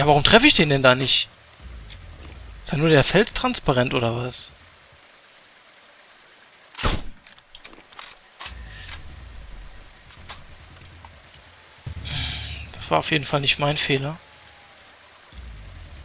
Ja, warum treffe ich den denn da nicht? Ist ja nur der Feld transparent oder was? Das war auf jeden Fall nicht mein Fehler.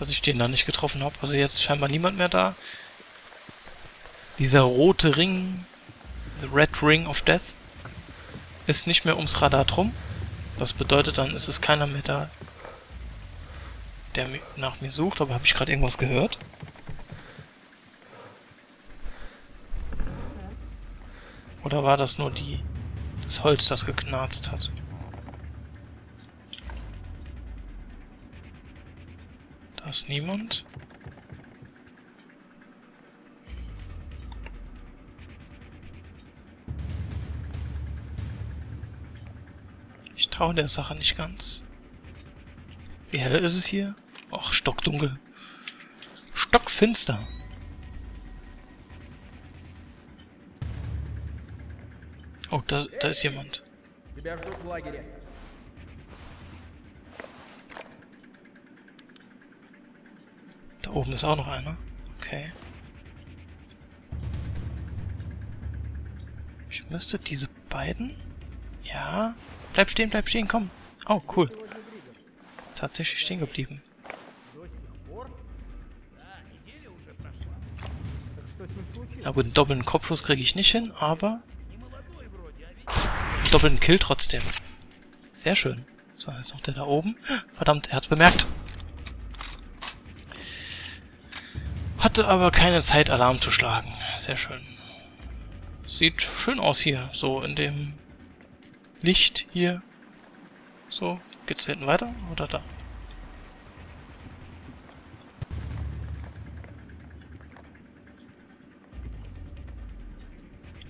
Dass ich den da nicht getroffen habe. Also jetzt scheinbar niemand mehr da. Dieser rote Ring, the Red Ring of Death, ist nicht mehr ums Radar drum. Das bedeutet dann, ist es keiner mehr da, der nach mir sucht. Aber habe ich gerade irgendwas gehört? Oder war das nur die das Holz, das geknarzt hat? Da ist niemand. Ich traue der Sache nicht ganz. Wie hell ist es hier? Och, stockdunkel. Stockfinster. Oh, da, da ist jemand. Da oben ist auch noch einer. Okay. Ich müsste diese beiden... Ja. Bleib stehen, bleib stehen, komm. Oh, cool. Ist tatsächlich stehen geblieben. Na gut, einen doppelten Kopfschuss kriege ich nicht hin, aber doppelten Kill trotzdem. Sehr schön. So, jetzt noch der da oben. Verdammt, er hat's bemerkt. Hatte aber keine Zeit, Alarm zu schlagen. Sehr schön. Sieht schön aus hier, so in dem Licht hier. So, geht's hinten weiter oder da?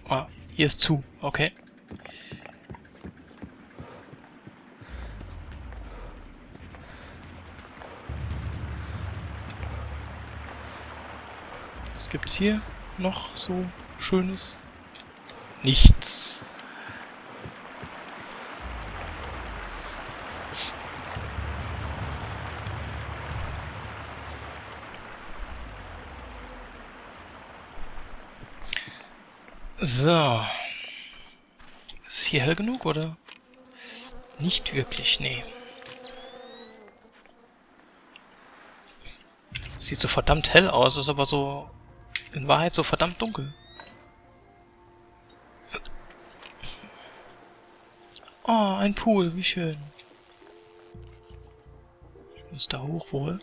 Ah, hier ist zu, okay. Was gibt's hier noch so Schönes? Nichts. So. Ist hier hell genug, oder? Nicht wirklich, nee. Sieht so verdammt hell aus, ist aber so in Wahrheit so verdammt dunkel. Oh, ein Pool, wie schön. Ich muss da hoch wohl.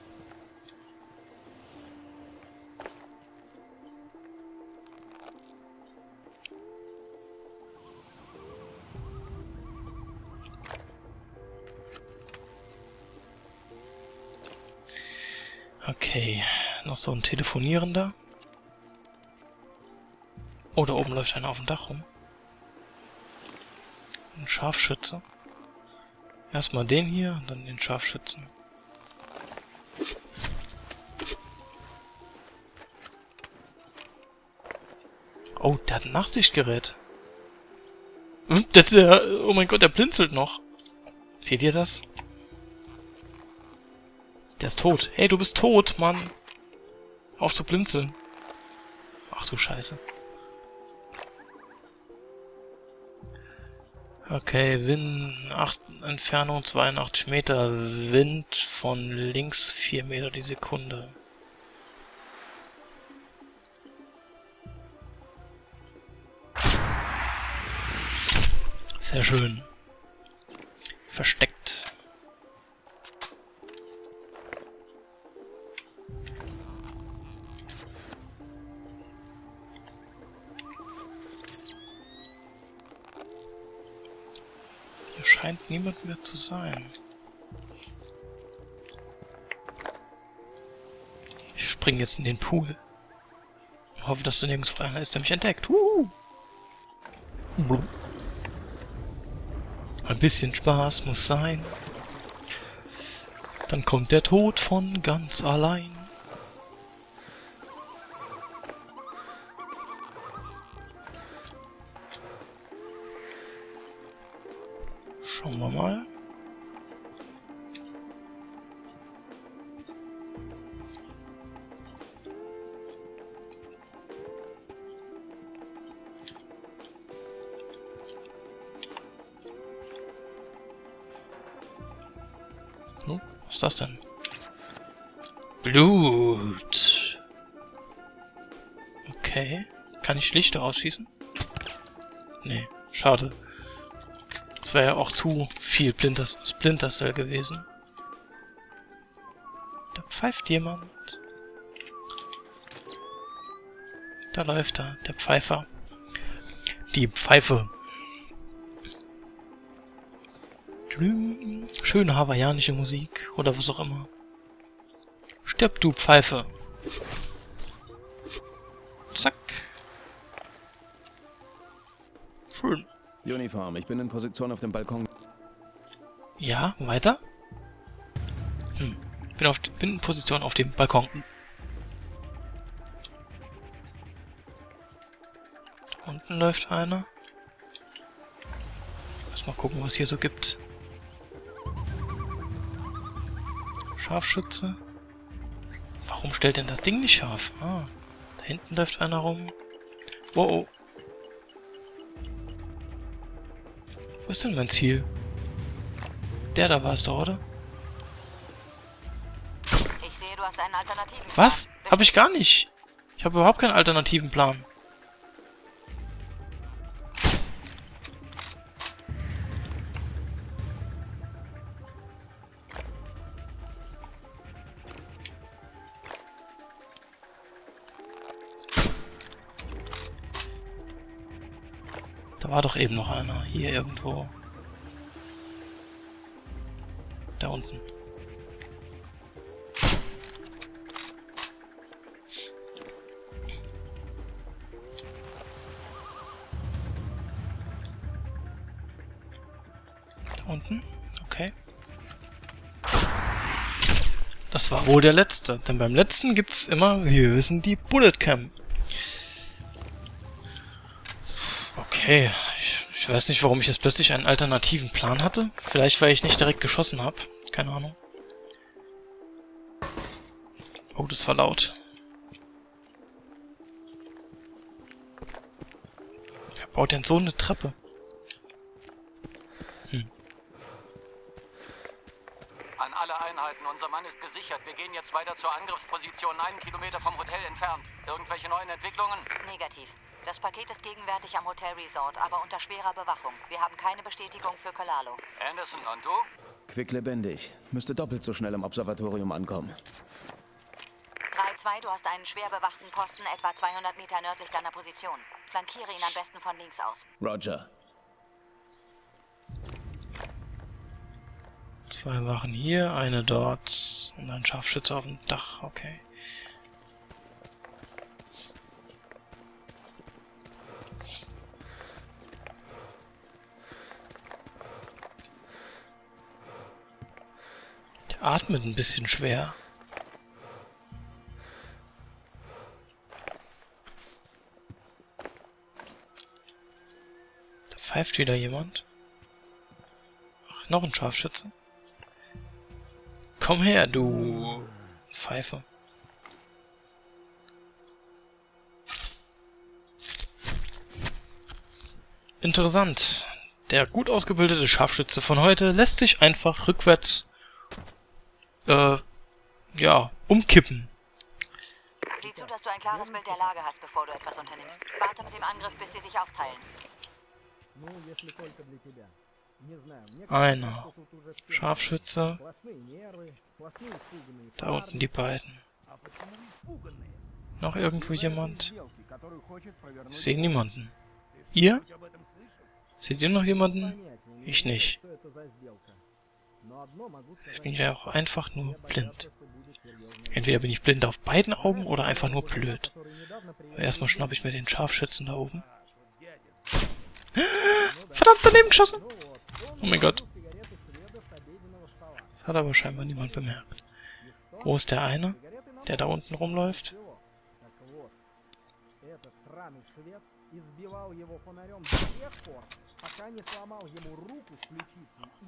Okay, noch so ein Telefonierender. Oh, da oben läuft einer auf dem Dach rum. Ein Scharfschütze. Erstmal den hier dann den Scharfschützen. Oh, der hat ein Nachtsichtgerät. Hm, das, der, oh mein Gott, der blinzelt noch. Seht ihr das? Der ist tot. Hey, du bist tot, Mann. Auf zu blinzeln. Ach du Scheiße. Okay, Wind, 8, Entfernung 82 Meter, Wind von links 4 Meter die Sekunde. Sehr schön. Versteckt. Niemand mehr zu sein. Ich springe jetzt in den Pool. Ich hoffe, dass da nirgendwo einer ist, der mich entdeckt. Uh. Ein bisschen Spaß muss sein. Dann kommt der Tod von ganz allein. Was ist das denn? Blut. Okay. Kann ich Lichter ausschießen? Nee, schade. Das wäre ja auch zu viel Splinter, Splinter Cell gewesen. Da pfeift jemand. Da läuft er, der Pfeifer. Die Pfeife. Schöne hawaiianische Musik oder was auch immer. Stirb, du Pfeife. Zack. Schön. Uniform, ich bin in Position auf dem Balkon. Ja, weiter? Hm. Bin, auf, bin in Position auf dem Balkon. Da unten läuft einer. Lass mal gucken, was hier so gibt. Scharfschütze. Warum stellt denn das Ding nicht scharf? Ah, da hinten läuft einer rum. Wow. Oh. Wo ist denn mein Ziel? Der da war es doch, oder? Ich sehe, du hast einen alternativen Plan. Was? Hab ich gar nicht. Ich habe überhaupt keinen alternativen Plan. War doch eben noch einer. Hier irgendwo. Da unten. Da unten. Okay. Das war wohl der letzte, denn beim letzten gibt's immer, wie wir wissen, die Bullet Cam. Okay, ich, ich, weiß nicht, warum ich jetzt plötzlich einen alternativen Plan hatte. Vielleicht, weil ich nicht direkt geschossen habe. Keine Ahnung. Oh, das war laut. Wer baut denn so eine Treppe? Einheiten, unser Mann ist gesichert. Wir gehen jetzt weiter zur Angriffsposition, einen Kilometer vom Hotel entfernt. Irgendwelche neuen Entwicklungen? Negativ. Das Paket ist gegenwärtig am Hotel Resort, aber unter schwerer Bewachung. Wir haben keine Bestätigung für Kalalo. Anderson, und du? Quicklebendig. Müsste doppelt so schnell im Observatorium ankommen. 3-2, du hast einen schwer bewachten Posten etwa 200 Meter nördlich deiner Position. Flankiere ihn am besten von links aus. Roger. Zwei Wachen hier, eine dort und ein Scharfschütze auf dem Dach, okay. atmet ein bisschen schwer. Da pfeift wieder jemand. Ach, noch ein Scharfschütze. Komm her, du Pfeife. Interessant. Der gut ausgebildete Scharfschütze von heute lässt sich einfach rückwärts äh, ja, umkippen. Sieh zu, dass du ein klares Bild der Lage hast, bevor du etwas unternimmst. Warte mit dem Angriff, bis sie sich aufteilen. Einer. Scharfschütze. Da unten die beiden. Noch irgendwo jemand? Ich sehe niemanden. Ihr? Seht ihr noch jemanden? Ich nicht. Ich bin ja auch einfach nur blind. Entweder bin ich blind auf beiden Augen oder einfach nur blöd. Aber erstmal schnappe ich mir den Scharfschützen da oben. Verdammt, daneben geschossen! Oh mein Gott. Das hat aber scheinbar niemand bemerkt. Wo ist der eine, der da unten rumläuft?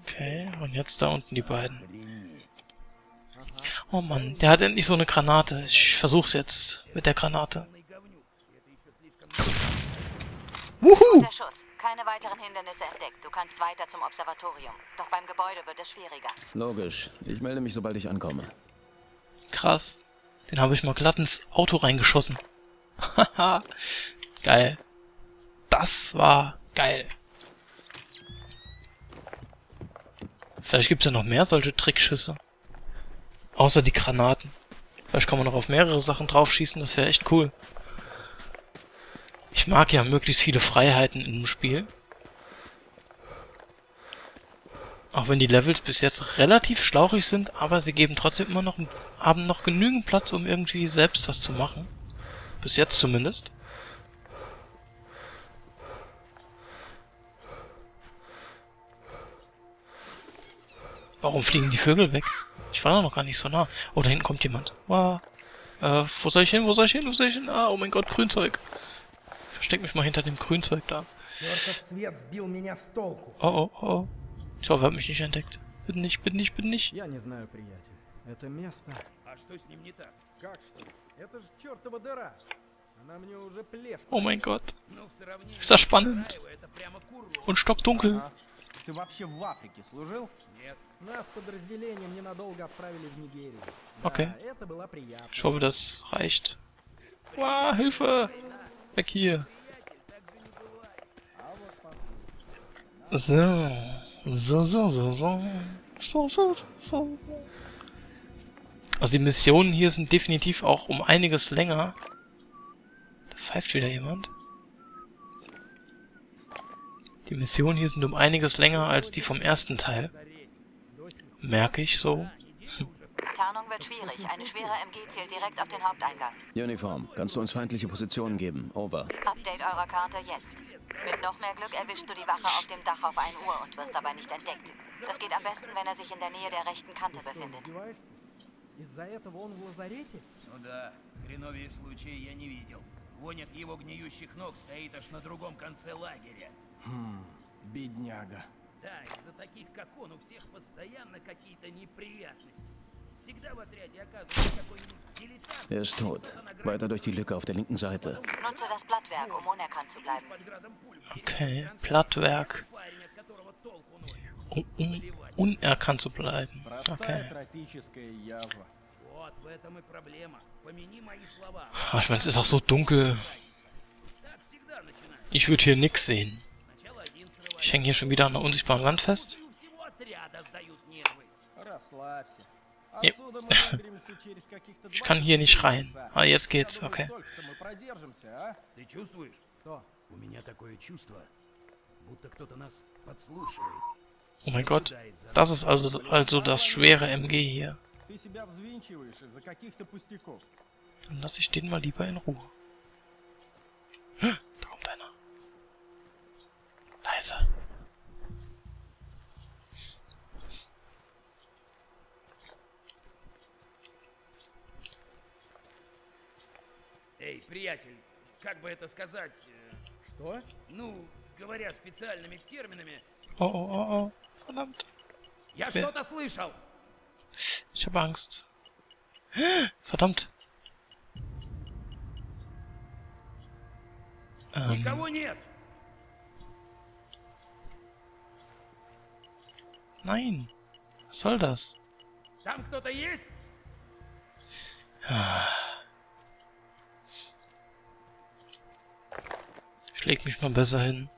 Okay, und jetzt da unten die beiden. Oh Mann, der hat endlich so eine Granate. Ich versuch's jetzt mit der Granate. Wuhu! Guter Schuss. Keine weiteren Hindernisse entdeckt. Du kannst weiter zum Observatorium. Doch beim Gebäude wird es schwieriger. Logisch. Ich melde mich, sobald ich ankomme. Krass. Den habe ich mal glatt ins Auto reingeschossen. Haha. geil. Das war geil. Vielleicht gibt's ja noch mehr solche Trickschüsse. Außer die Granaten. Vielleicht kann man noch auf mehrere Sachen draufschießen, das wäre echt cool. Ich mag ja möglichst viele Freiheiten im Spiel. Auch wenn die Levels bis jetzt relativ schlauchig sind, aber sie geben trotzdem immer noch, haben noch genügend Platz, um irgendwie selbst was zu machen. Bis jetzt zumindest. Warum fliegen die Vögel weg? Ich war da noch gar nicht so nah. Oh, da hinten kommt jemand. Wow. Äh, wo soll ich hin? Wo soll ich hin? Wo soll ich hin? Ah, oh mein Gott, Grünzeug. Versteck mich mal hinter dem Grünzeug da. Чертов свет сбил меня с толку. Oh, oh, oh. Ich hoffe, er hat mich nicht entdeckt. Bitte nicht, bitte nicht, bitte nicht. Я не знаю, приятель. Это место... А что с ним не так? Как что? Это же чертова дыра. Она мне уже плешь. Oh mein Gott. Ну, в сравнении Ist das spannend. с Раево, это прямо курорт. Und stockdunkel. А? Ты вообще в Африке служил? Нет. Нас подразделением ненадолго отправили в Нигерию. Okay. Да, это было приятно. Ich hoffe, das reicht. Wow, Hilfe! Weg hier. So. So, so, so, so. So, so, so. Also die Missionen hier sind definitiv auch um einiges länger. Da pfeift wieder jemand. Die Missionen hier sind um einiges länger als die vom ersten Teil. Merke ich so. Tarnung wird schwierig. Eine schwere MG zielt direkt auf den Haupteingang. Uniform, kannst du uns feindliche Positionen geben? Over. Update eurer Karte jetzt. Mit noch mehr Glück erwischst du die Wache auf dem Dach auf 1 Uhr und wirst dabei nicht entdeckt. Das geht am besten, wenn er sich in der Nähe der rechten Kante Что, befindet. издеваешься? Из-за этого он в лазарете? Ну да, хреновее случая я не видел. Вонь от его гниющих ног стоит аж на другом конце лагеря. Бедняга. Да, из-за таких, как он, у всех постоянно какие-то неприятности. Er ist tot. Weiter durch die Lücke auf der linken Seite. Nutze das Blattwerk, um unerkannt zu bleiben. под градом пуль. Okay, Blattwerk. Парень, от которого толку ноль. Um, um unerkannt zu bleiben. Простая Okay. тропическая язва. Вот в этом и проблема. Помяни мои слова. Ah, ich meine, es ist auch so dunkel. Так всегда начинается. Ich würde hier nix sehen. Сначала один срывает. Ich hänge hier schon wieder an der unsichtbaren Wand fest. И у всего отряда сдают нервы. Расслабься. Ja. Отсюда мы выберемся через каких-то Ich kann hier nicht rein. часа. Ah, jetzt geht's, Я думаю, okay. столько-то мы продержимся, а? Ты чувствуешь? Что? У меня такое чувство, будто кто-то нас подслушивает. Oh mein Gott. Das ist also, also das schwere MG hier. Ты себя взвинчиваешь из-за каких-то пустяков. Dann lasse ich den mal lieber in Ruhe. Эй, приятель, как бы это сказать? э, Что? Ну, говоря специальными терминами, oh, oh, oh. Verdammt. я что-то слышал. Ich habe Angst. Verdammt. Никого нет. nein. Was soll das? Там кто-то есть? Leg mich mal besser hin.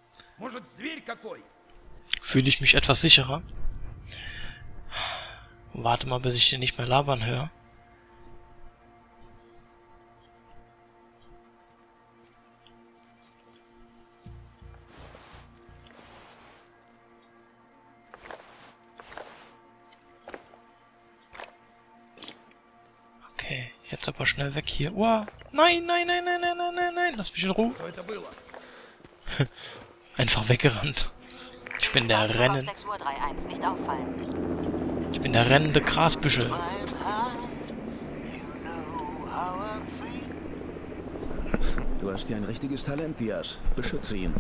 Fühle ich mich etwas sicherer. Warte mal, bis ich den nicht mehr labern höre. Okay, jetzt aber schnell weg hier. Uah. Nein, nein, nein, nein, nein, nein, nein, nein. Lass mich in Ruhe. Einfach weggerannt. Ich bin der Rennen. Ich bin der rennende Grasbüschel. Du hast hier ein richtiges Talent, Dias. Beschütze ihn.